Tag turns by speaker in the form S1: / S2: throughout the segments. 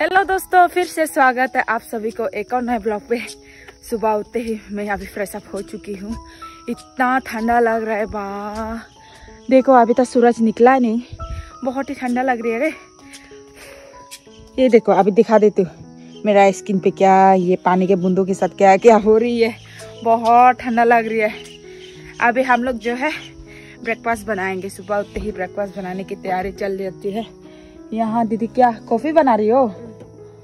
S1: Hello दोस्तों, फिर से स्वागत है आप सभी को एक और नए ब्लॉग पे। सुबह उठते ही मैं अभी फ्रेश अप हो चुकी हूँ। इतना ठंडा लग रहा है बा देखो, अभी तक सूरज निकला नहीं। बहुत ही ठंडा लग रही है, रे। ये देखो, अभी दिखा देती हूँ। मेरा स्किन पे क्या, ये पानी के बूंदों के साथ क्या क्या हो रही है। बहुत ठंडा लग रही है। अभी हम लोग जो है ब्रेकफास्ट बनाएँगे। सुबह उठते ही ब्रेकफास्ट बनाने की तैयारी चल जाती है। यहाँ दीदी क्या कॉफ़ी बना रही हो?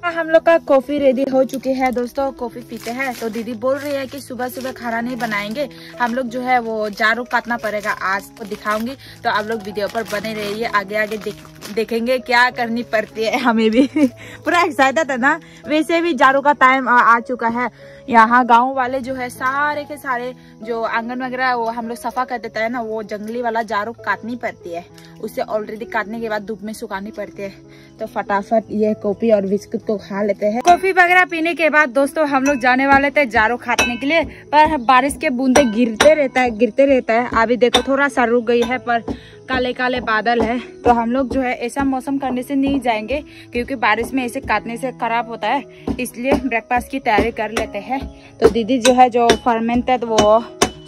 S1: हम लोग का कॉफ़ी रेडी हो चुकी है दोस्तों कॉफ़ी पीते हैं। तो दीदी बोल रही है कि सुबह सुबह खाना नहीं बनाएँगे। हम लोग जो है वो जारू काटना पड़ेगा आज तो दिखाऊँगी। तो आप लोग वीडियो पर बने रहिए आगे आगे देख, देखेंगे क्या करनी पड़ती है हमें भी। पूरा एक्साइटेड है ना? वैसे भी जारू का टाइम आ चुका है। यहाँ गाँव वाले जो है, सारे के सारे जो आँगन वगैरह, वो हम लोग सफ़ा कर देता है ना, वो जंगली वाला जारू काटनी पड़ती है। उसे ऑलरेडी काटने के बाद धूप में सुखानी पड़ती है। तो फटाफट ये कॉफ़ी और बिस्कुट को खा लेते हैं। कॉफ़ी वगैरह पीने के बाद दोस्तों हम लोग जाने वाले थे जारो काटने के लिए, पर बारिश के बूंदे गिरते रहता है, गिरते रहता है। अभी देखो थोड़ा सा रुक गई है, पर काले काले बादल है। तो हम लोग जो है ऐसा मौसम करने से नहीं जाएँगे, क्योंकि बारिश में ऐसे काटने से खराब होता है। इसलिए ब्रेकफास्ट की तैयारी कर लेते हैं। तो दीदी जो है, जो फर्मेंटेड वो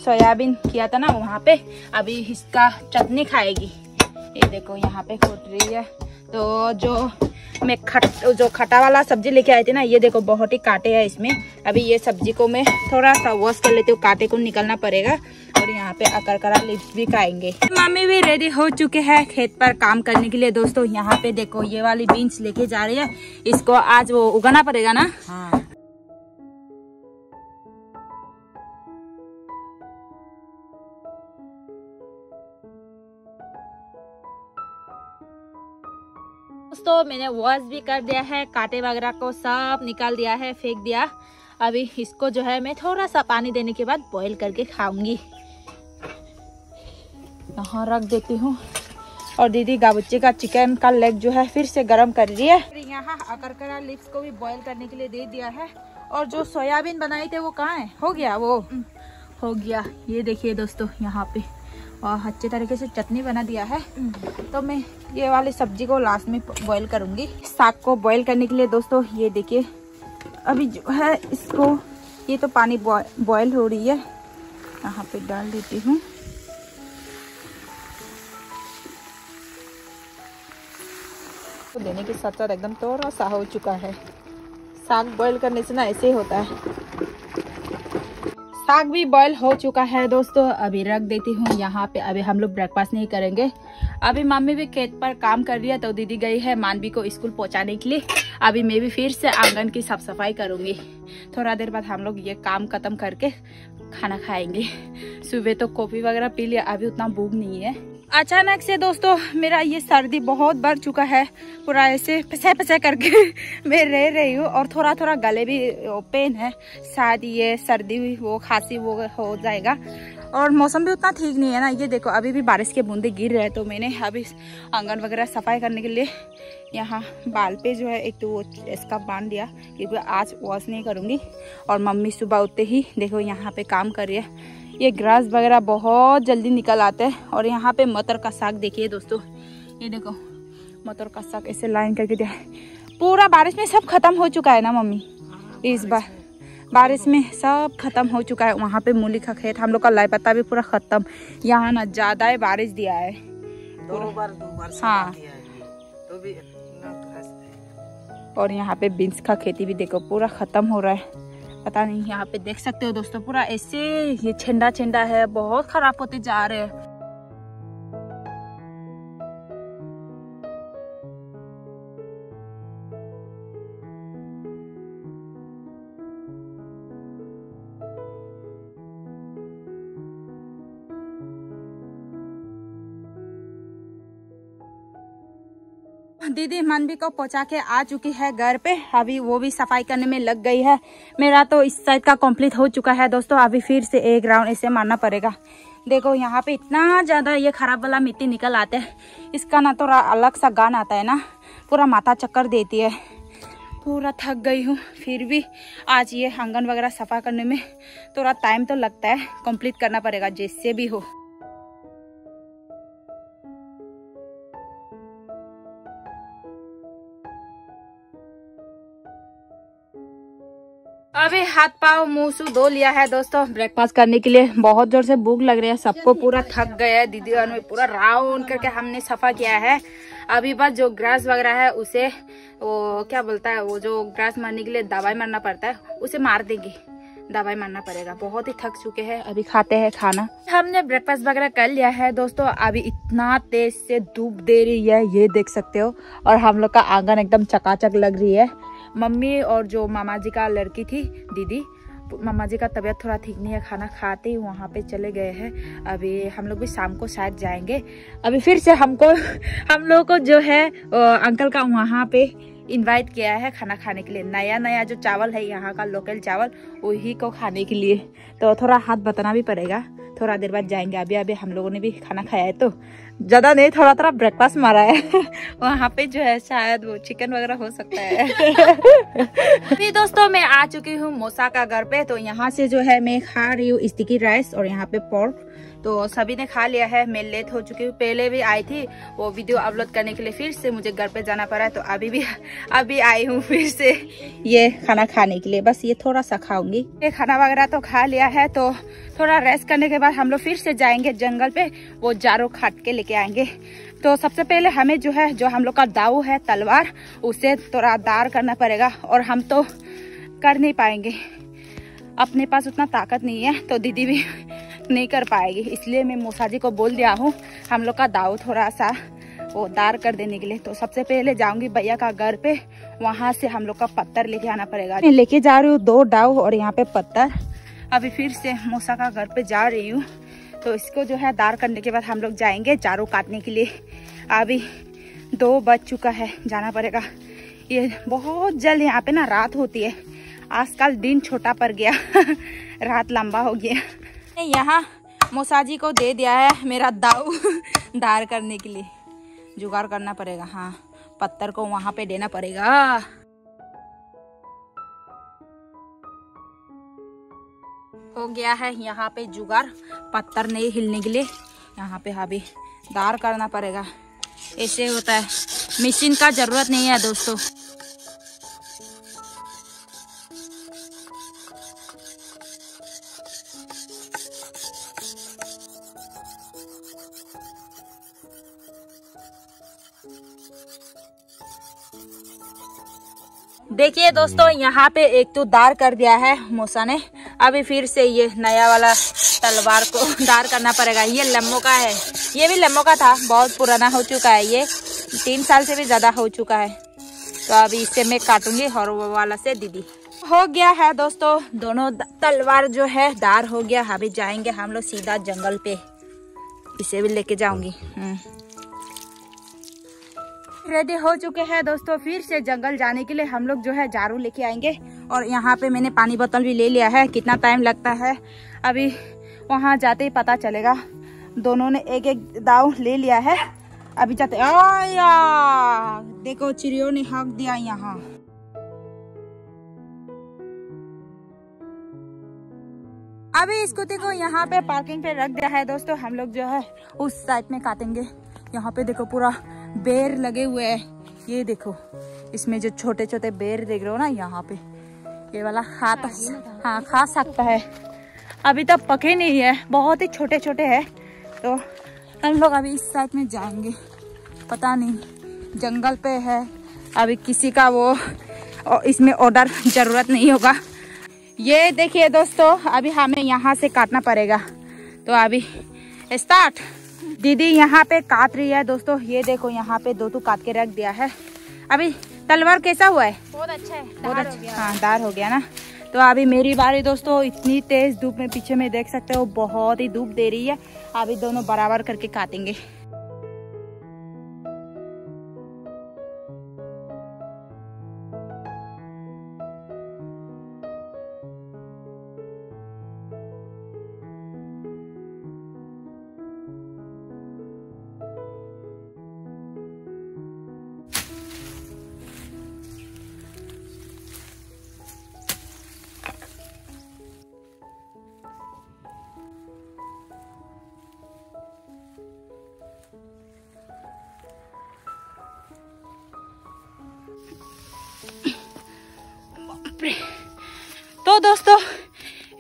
S1: सोयाबीन किया था ना वहाँ पे। अभी इसका चटनी खाएगी। ये देखो यहाँ पे खोट रही है। तो जो मैं खट, जो खटा वाला सब्ज़ी लेके आई थी ना, ये देखो बहुत ही काटे है इसमें। अभी ये सब्ज़ी को मैं थोड़ा सा वॉश कर लेती हूँ, कांटे को निकलना पड़ेगा और यहाँ पे अकर करा लिप्स भी खाएँगे। मम्मी भी रेडी हो चुके हैं खेत पर काम करने के लिए। दोस्तों, यहाँ पे देखो ये वाली बीन्स लेके जा रही है। इसको आज वो उगाना पड़ेगा ना? हाँ। दोस्तों, मैंने वॉश भी कर दिया है, कांटे वगैरह को सब निकाल दिया है, फेंक दिया। अभी इसको जो है मैं थोड़ा सा पानी देने के बाद बॉईल करके खाऊँगी। यहाँ रख देती हूँ। और दीदी, गाबुच्चे का चिकन का लेग जो है फिर से गर्म कर रही है। यहाँ अकरकरा लिप्स को भी बॉईल करने के लिए दे दिया है। और जो सोयाबीन बनाए थे वो कहाँ है? हो गया वो। हो गया। ये देखिए दोस्तों, यहाँ पे। अच्छे तरीके से चटनी बना दिया है। तो मैं ये वाली सब्ज़ी को लास्ट में बॉईल करूँगी। साग को बॉईल करने के लिए दोस्तों ये देखिए अभी जो है इसको ये तो पानी बॉईल हो रही है। यहाँ पे डाल देती हूँ। तो देने के साथ साथ एकदम थोड़ा सा हो चुका है। साग बॉईल करने से ना ऐसे ही होता है। साग भी बॉईल हो चुका है। दोस्तों, अभी रख देती हूँ यहाँ पे। अभी हम लोग ब्रेकफास्ट नहीं करेंगे। अभी मम्मी भी खेत पर काम कर रही है तो दीदी गई है मानवी को स्कूल पहुँचाने के लिए। अभी मैं भी फिर से आँगन की साफ़ सफ़ाई करूँगी। थोड़ा देर बाद हम लोग ये काम खत्म करके खाना खाएँगे। सुबह तो कॉफ़ी वगैरह पी लिया, अभी उतना भूख नहीं है। अचानक से दोस्तों, मेरा ये सर्दी बहुत बढ़ चुका है। पूरा ऐसे पसे पसे करके मैं रह रही हूँ और थोड़ा थोड़ा गले भी पेन है। शायद ये सर्दी वो खांसी वो हो जाएगा। और मौसम भी उतना ठीक नहीं है ना। ये देखो, अभी भी बारिश के बूंदे गिर रहे हैं तो मैंने अभी आँगन वगैरह सफ़ाई करने के लिए यहाँ बाल पे जो है एक तो वो इसका बाँध दिया क्योंकि आज वॉश नहीं करूँगी। और मम्मी सुबह उठते ही देखो यहाँ पे काम कर रही है। ये ग्रास वगैरह बहुत जल्दी निकल आते हैं और यहाँ पे मटर का साग देखिए दोस्तों। ये देखो मटर का साग ऐसे लाइन करके दिया पूरा बारिश में सब खत्म हो चुका है ना मम्मी? इस बार बारिश में सब खत्म हो चुका है। वहाँ पे मूली का खेत हम लोग का लाई पत्ता भी पूरा खत्म। यहाँ ना ज़्यादा ही बारिश दिया है।
S2: दो बार दो बार
S1: हाँ।
S2: तो भी
S1: और यहाँ पे बीन्स का खेती भी देखो पूरा खत्म हो रहा है। पता नहीं, यहाँ पे देख सकते हो दोस्तों, पूरा ऐसे ये छिंडा छिंडा है, बहुत खराब होते जा रहे हैं। दीदी मनवी को पहुँचा के आ चुकी है घर पे। अभी वो भी सफ़ाई करने में लग गई है। मेरा तो इस साइड का कंप्लीट हो चुका है दोस्तों। अभी फिर से एक राउंड ऐसे मारना पड़ेगा। देखो, यहाँ पे इतना ज़्यादा ये खराब वाला मिट्टी निकल आता है। इसका ना तो अलग सा गान आता है ना। पूरा माथा चक्कर देती है। पूरा थक गई हूँ। फिर भी आज ये आँगन वगैरह सफ़ा करने में थोड़ा टाइम तो लगता है। कंप्लीट करना पड़ेगा, जैसे भी हो। अभी हाथ पाव, मुँह सु धो लिया है दोस्तों। ब्रेकफास्ट करने के लिए बहुत ज़ोर से भूख लग रही है, सबको पूरा थक गया है, दीदी और पूरा राउंड करके हमने सफ़ा किया है। अभी बस जो ग्रास वगैरह है, उसे वो क्या बोलता है, वो जो ग्रास मारने के लिए दवाई मारना पड़ता है, उसे मार देंगे। दवाई मारना पड़ेगा। बहुत ही थक चुके हैं, अभी खाते हैं खाना। हमने ब्रेकफास्ट वगैरह कर लिया है दोस्तों। अभी इतना तेज से धूप दे रही है, ये देख सकते हो। और हम लोग का आँगन एकदम चकाचक लग रही है। मम्मी और जो मामा जी का लड़की थी, दीदी, मामा जी का तबीयत थोड़ा ठीक नहीं है, खाना खाते ही वहाँ पे चले गए हैं। अभी हम लोग भी शाम को शायद जाएँगे। अभी फिर से हमको, हम लोगों को जो है अंकल का वहाँ पे इनवाइट किया है खाना खाने के लिए। नया नया जो चावल है, यहाँ का लोकल चावल, वही को खाने के लिए। तो थोड़ा हाथ बताना भी पड़ेगा। थोड़ा देर बाद जाएँगे। अभी अभी हम लोगों ने भी खाना खाया है तो। ज़्यादा नहीं, थोड़ा थोड़ा ब्रेकफास्ट मारा है। वहाँ पे जो है शायद वो चिकन वगैरह हो सकता है। अभी दोस्तों, मैं आ चुकी हूँ मोसा का घर पे तो यहाँ से जो है मैं खा रही हूँ स्टिकी राइस और यहाँ पे पोर्क तो सभी ने खा लिया है, मैं लेट हो चुकी हूँ। पहले भी आई थी, वो वीडियो अपलोड करने के लिए फिर से मुझे घर पे जाना पड़ा तो अभी भी, अभी आई हूँ फिर से। ये खाना खाने के लिए, बस ये थोड़ा सा खाऊँगी। ये खाना वगैरह तो खा लिया है तो थोड़ा रेस्ट करने के बाद हम लोग फिर से जाएँगे जंगल पे, वो जारो खाट के लेके आएँगे। तो सबसे पहले हमें जो है, जो हम लोग का दाऊ है, तलवार, उसे थोड़ा दार करना पड़ेगा, और हम तो कर नहीं पाएँगे। अपने पास उतना ताकत नहीं है तो दीदी भी नहीं कर पाएगी। इसलिए मैं मूसा जी को बोल दिया हूँ, हम लोग का दाऊ थोड़ा सा वो दार कर देने के लिए। तो सबसे पहले जाऊँगी भैया का घर पे, वहाँ से हम लोग का पत्थर लेके आना पड़ेगा। मैं लेके जा रही हूँ दो डाव और यहाँ पे पत्थर। अभी फिर से मूसा का घर पे जा रही हूँ। तो इसको जो है दार करने के बाद हम लोग जाएँगे चारों काटने के लिए। अभी दो बज चुका है, जाना पड़ेगा। ये बहुत जल्द यहाँ पे ना रात होती है। आजकल दिन छोटा पड़ गया। रात लंबा हो गया। यहाँ मोसाजी को दे दिया है मेरा दाऊ दार करने के लिए। जुगाड़ करना पड़ेगा हाँ। पत्थर को वहाँ पे देना पड़ेगा। हो गया है यहाँ पे जुगाड़, पत्थर नहीं हिलने के लिए। यहाँ पे अभी दार करना पड़ेगा। ऐसे होता है। मशीन का ज़रूरत नहीं है दोस्तों। देखिए दोस्तों यहाँ पे एक तो दार कर दिया है मूसा ने। अभी फिर से ये नया वाला तलवार को दार करना पड़ेगा। ये लम्बो का है। ये भी लम्बो का था बहुत पुराना हो चुका है ये। तीन साल से भी ज़्यादा हो चुका है। तो अभी इससे मैं काटूँगी और वो वाला से दीदी। हो गया है दोस्तों दोनों तलवार जो है दार हो गया। अभी जाएँगे हम लोग सीधा जंगल पे। इसे भी लेके जाऊँगी। हम्म। रेडी हो चुके हैं दोस्तों, फिर से जंगल जाने के लिए हम लोग जो है झाड़ू लेके आएँगे। और यहाँ पे मैंने पानी बोतल भी ले लिया है, कितना टाइम लगता है। अभी वहाँ जाते ही पता चलेगा। दोनों ने एक एक दाव ले लिया है। अभी जाते आया! देखो, चिड़ियों ने हक दिया यहाँ। अभी इसको देखो, यहाँ पे पार्किंग पे रख दिया है दोस्तों। हम लोग जो है उस साइड में काटेंगे। यहाँ पे देखो पूरा बेर लगे हुए हैं। ये देखो इसमें जो छोटे छोटे बेर देख रहे हो ना यहाँ पे। ये वाला खा हाँ खा सकता है। अभी तक पके नहीं है बहुत ही छोटे छोटे हैं। तो हम लोग अभी इस साइड में जाएँगे। पता नहीं जंगल पे है। अभी किसी का वो इसमें ऑर्डर ज़रूरत नहीं होगा। ये देखिए दोस्तों अभी हमें यहाँ से काटना पड़ेगा। तो अभी स्टार्ट दीदी यहाँ पे काट रही है। दोस्तों ये देखो यहाँ पे दो तू काट के रख दिया है। अभी तलवार कैसा हुआ है?
S3: बहुत अच्छा है।
S1: बहुत अच्छा हाँ दार हो गया ना। तो अभी मेरी बारी दोस्तों इतनी तेज धूप में पीछे में देख सकते हो बहुत ही धूप दे रही है। अभी दोनों बराबर करके काटेंगे। तो दोस्तों,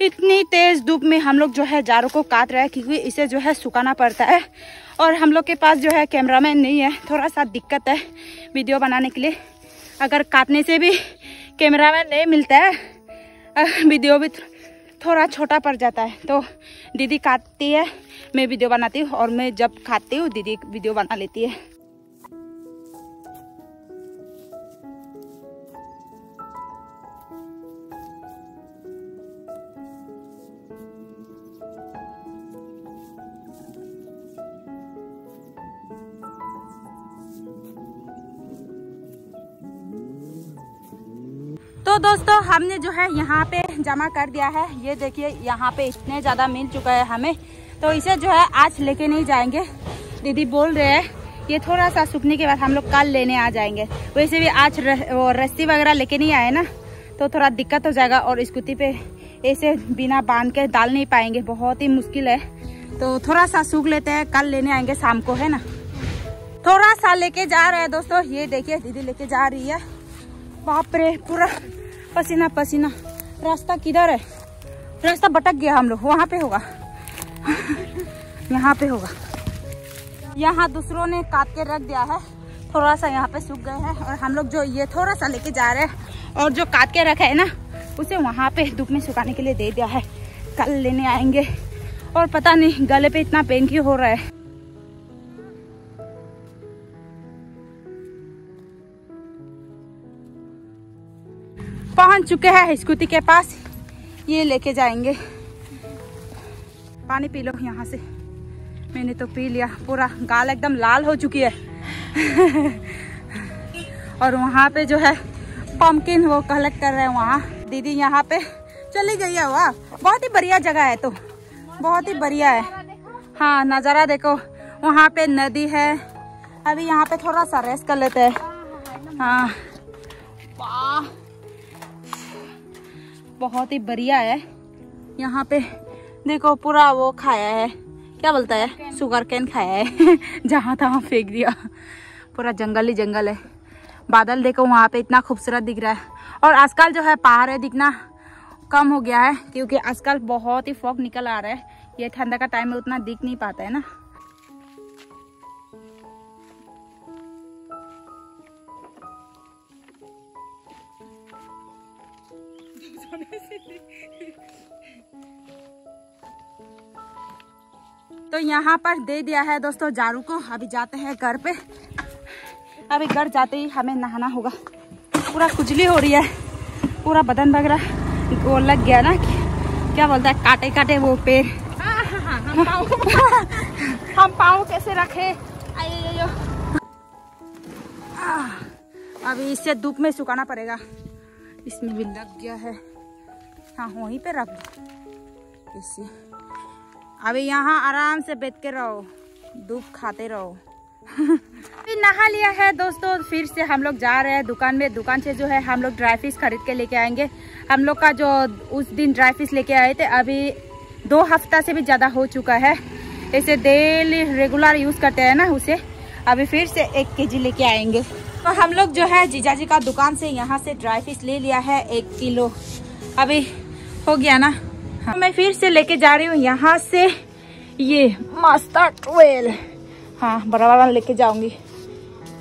S1: इतनी तेज धूप में हम लोग जो है जारों को काट रहे हैं क्योंकि इसे जो है सुखाना पड़ता है और हम लोग के पास जो है कैमरामैन नहीं है। थोड़ा सा दिक्कत है वीडियो बनाने के लिए। अगर काटने से भी कैमरामैन नहीं मिलता है वीडियो भी थोड़ा छोटा पड़ जाता है। तो दीदी काटती है, मैं वीडियो बनाती हूँ और मैं जब खाती हूँ, दीदी वीडियो बना लेती है। तो दोस्तों, हमने जो है यहाँ पे जमा कर दिया है। ये देखिए, यहाँ पे इतने ज़्यादा मिल चुका है हमें। तो इसे जो है आज लेके नहीं जाएँगे। दीदी बोल रहे हैं ये थोड़ा सा सूखने के बाद हम लोग कल लेने आ जाएँगे। वैसे भी आज रस्सी वगैरह लेके नहीं आए ना तो थोड़ा दिक्कत हो जाएगा और स्कूटी पे ऐसे बिना बाँध के डाल नहीं पाएँगे। बहुत ही मुश्किल है। तो थोड़ा सा सूख लेते हैं, कल लेने आएँगे शाम को, है ना? थोड़ा सा लेके जा रहे हैं दोस्तों। ये देखिए, दीदी लेके जा रही है। बाप रे, पूरा पसीना पसीना। रास्ता किधर है? रास्ता भटक गया हम लोग, वहाँ पे होगा। यहाँ पे होगा। यहाँ दूसरों ने काट के रख दिया है। थोड़ा सा यहाँ पे सूख गए हैं और हम लोग जो ये थोड़ा सा लेके जा रहे हैं और जो काट के रखा है ना, उसे वहाँ पे धूप में सुखाने के लिए दे दिया है। कल लेने आएँगे। और पता नहीं, गले पे इतना पेन क्यों हो रहा है? पहुँच चुके हैं, स्कूटी के पास। ये लेके जाएँगे। पानी पी लो यहाँ से। मैंने तो पी लिया। पूरा गाल एकदम लाल हो चुकी है। और वहाँ पे जो है पम्पकिन वो कलेक्ट कर रहे हैं वहाँ। दीदी यहाँ पे चली गई है वाह। बहुत ही बढ़िया जगह है तो। बहुत ही बढ़िया है। हाँ नज़ारा देखो। वहाँ पे नदी है। अभी यहाँ पे थोड़ा सा रेस्ट कर लेते हैं। हाँ। बहुत ही बढ़िया है। यहाँ पे देखो पूरा वो खाया है। क्या बोलता है? शुगर कैन खाया है। जहाँ तहाँ फेंक दिया। पूरा जंगल ही जंगल है। बादल देखो वहाँ पे इतना खूबसूरत दिख रहा है। और आजकल जो है पहाड़ है दिखना कम हो गया है क्योंकि आजकल बहुत ही फॉग निकल आ रहा है। ये ठंडा का टाइम में उतना दिख नहीं पाता है ना। तो यहाँ पर दे दिया है दोस्तों जारू को। अभी जाते हैं घर पे। अभी घर जाते ही हमें नहाना होगा। पूरा खुजली हो रही है। पूरा बदन वगैरह वो लग गया ना क्या बोलता है काटे काटे वो पेड़। हम पाँव कैसे रखे? अभी इससे धूप में सुखाना पड़ेगा। इसमें भी लग गया है। हाँ वहीं पे रख दो। इसे। अभी यहाँ आराम से बैठ के रहो, धूप खाते रहो। नहा लिया है दोस्तों, फिर से हम लोग जा रहे हैं दुकान में। दुकान से जो है हम लोग ड्राई फ़िश खरीद के लेके आएँगे। हम लोग का जो उस दिन ड्राई फ़िश लेके आए थे, अभी दो हफ़्ता से भी ज़्यादा हो चुका है। इसे डेली रेगुलर यूज़ करते हैं ना उसे। अभी फिर से एक के जी लेके आएँगे। तो हम लोग जो है जीजा जी का दुकान से यहाँ से ड्राई फ़िश ले लिया है एक किलो। अभी हो गया ना? हाँ। मैं फिर से लेके जा रही हूँ यहाँ से ये मस्टर्ड ऑयल हाँ बड़ा वाला लेके जाऊँगी।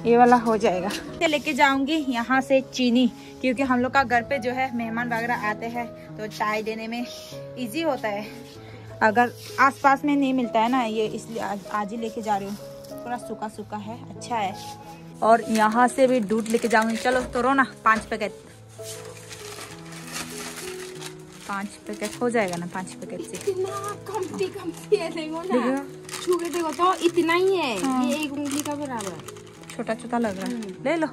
S1: ये वाला हो जाएगा। लेके जाऊँगी यहाँ से चीनी क्योंकि हम लोग का घर पे जो है मेहमान वगैरह आते हैं तो चाय देने में इजी होता है। अगर आसपास में नहीं मिलता है ना ये इसलिए आज, ही लेके जा रही हूँ। पूरा सूखा सूखा है अच्छा है। और यहाँ से भी दूध लेके जाऊँगी। चलो तोड़ो ना पाँच पैकेट। पाँच पैकेट हो जाएगा ना पाँच पैकेट से?
S3: इतना कमती कमती है देखो ना। छू के देखो तो इतना ही है।
S1: हाँ।
S3: ये एक उंगली का बराबर।
S1: छोटा छोटा लग रहा है। ले लो।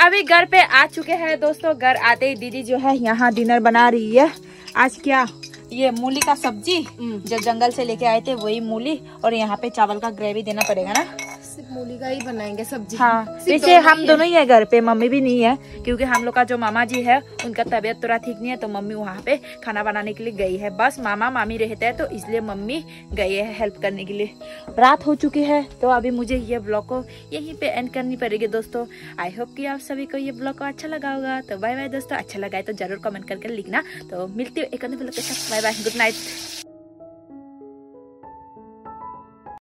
S1: अभी घर पे आ चुके हैं दोस्तों। घर आते ही दीदी जो है यहाँ डिनर बना रही है। आज क्या? ये मूली का सब्ज़ी। जो जंगल से लेके आए थे वही मूली। और यहाँ पे चावल का ग्रेवी देना पड़ेगा ना?
S3: सिर्फ़ मूली का ही बनाएँगे सब्ज़ी।
S1: हाँ वैसे हम दोनों ही है घर पे मम्मी भी नहीं है क्योंकि हम लोग का जो मामा जी है उनका तबीयत थोड़ा ठीक नहीं है तो मम्मी वहाँ पे खाना बनाने के लिए गई है। बस मामा मामी रहते हैं तो इसलिए मम्मी गई है हेल्प करने के लिए। रात हो चुकी है तो अभी मुझे ये ब्लॉग को यहीं पे एंड करनी पड़ेगी दोस्तों। आई होप कि आप सभी को ये ब्लॉग को अच्छा लगा होगा। तो बाय बाय दोस्तों अच्छा लगा है तो ज़रूर कमेंट करके लिखना। तो मिलती हूँ एक अन्य ब्लॉग के साथ। Bye bye good night